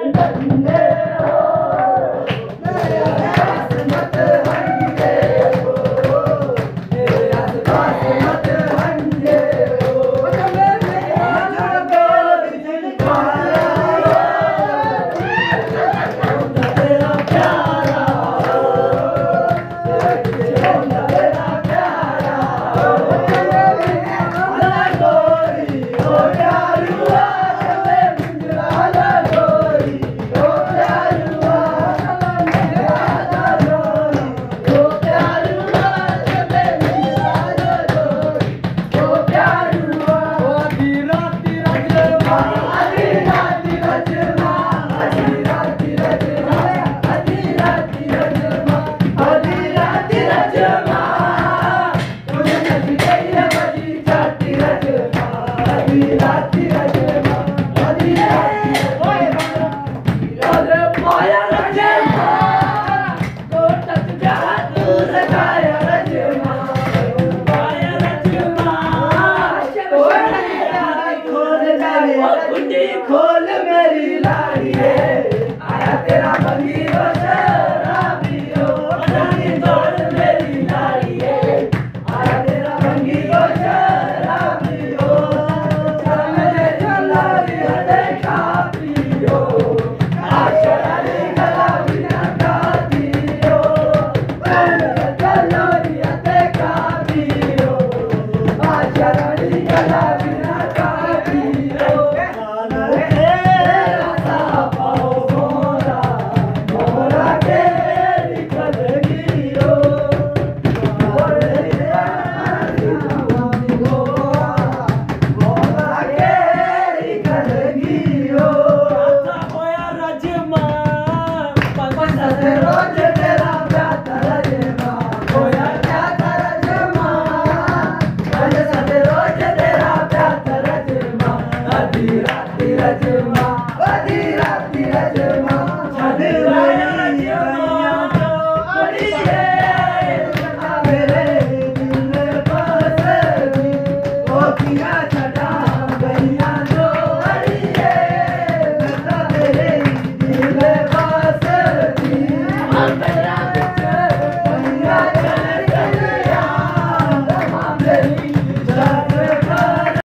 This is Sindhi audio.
Amen. खोल मेर Yeah, yeah.